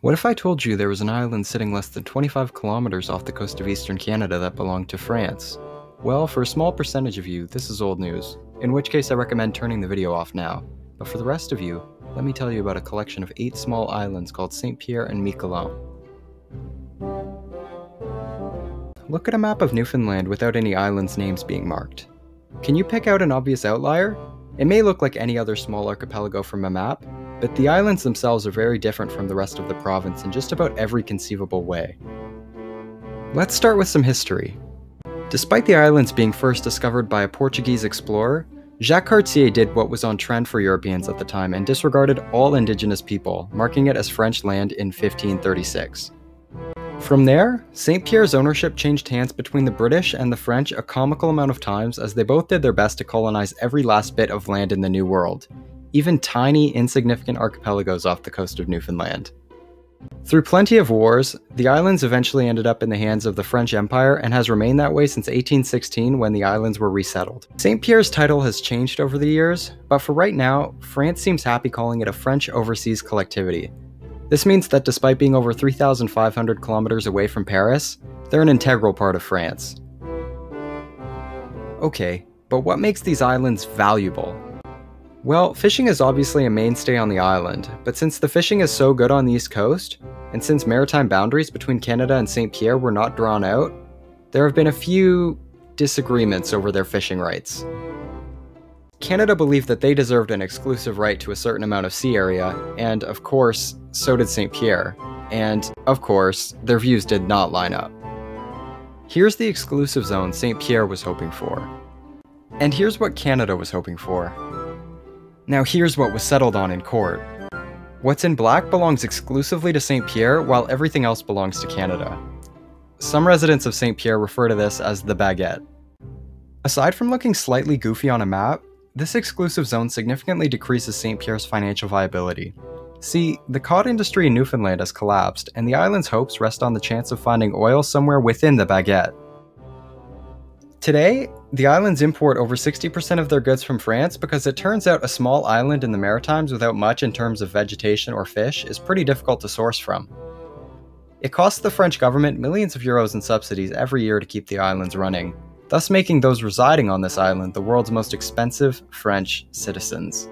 What if I told you there was an island sitting less than 25 kilometers off the coast of eastern Canada that belonged to France? Well, for a small percentage of you, this is old news, in which case I recommend turning the video off now. But for the rest of you, let me tell you about a collection of eight small islands called St. Pierre and Miquelon. Look at a map of Newfoundland without any islands' names being marked. Can you pick out an obvious outlier? It may look like any other small archipelago from a map, but the islands themselves are very different from the rest of the province in just about every conceivable way. Let's start with some history. Despite the islands being first discovered by a Portuguese explorer, Jacques Cartier did what was on trend for Europeans at the time and disregarded all indigenous people, marking it as French land in 1536. From there, St. Pierre's ownership changed hands between the British and the French a comical amount of times as they both did their best to colonize every last bit of land in the New World, even tiny, insignificant archipelagos off the coast of Newfoundland. Through plenty of wars, the islands eventually ended up in the hands of the French Empire and has remained that way since 1816 when the islands were resettled. St. Pierre's title has changed over the years, but for right now, France seems happy calling it a French overseas collectivity. This means that despite being over 3,500 kilometers away from Paris, they're an integral part of France. Okay, but what makes these islands valuable? Well, fishing is obviously a mainstay on the island, but since the fishing is so good on the east coast, and since maritime boundaries between Canada and St. Pierre were not drawn out, there have been a few disagreements over their fishing rights. Canada believed that they deserved an exclusive right to a certain amount of sea area, and of course, so did St. Pierre. And, of course, their views did not line up. Here's the exclusive zone St. Pierre was hoping for. And here's what Canada was hoping for. Now here's what was settled on in court. What's in black belongs exclusively to St. Pierre, while everything else belongs to Canada. Some residents of St. Pierre refer to this as the baguette. Aside from looking slightly goofy on a map, this exclusive zone significantly decreases St. Pierre's financial viability. See, the cod industry in Newfoundland has collapsed, and the island's hopes rest on the chance of finding oil somewhere within the baguette. Today, the islands import over 60% of their goods from France because it turns out a small island in the Maritimes without much in terms of vegetation or fish is pretty difficult to source from. It costs the French government millions of euros in subsidies every year to keep the islands running, thus making those residing on this island the world's most expensive French citizens.